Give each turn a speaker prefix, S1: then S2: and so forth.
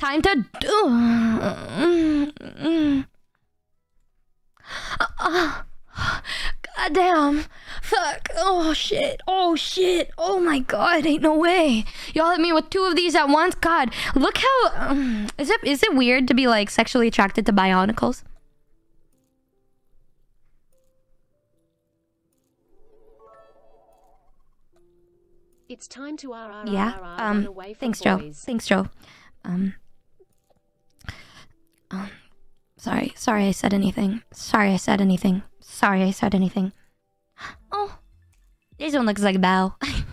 S1: Time to do. God damn. Fuck. Oh shit. Oh shit. Oh my god. Ain't no way. Y'all hit me with two of these at once. God. Look how. Um, is it is it weird to be like sexually attracted to bionicles?
S2: It's time to RRR
S1: Yeah. Um. Thanks, Joe. Thanks, Joe. Um. Sorry. Sorry, I said anything. Sorry, I said anything. Sorry, I said anything. Oh, this one looks like bow.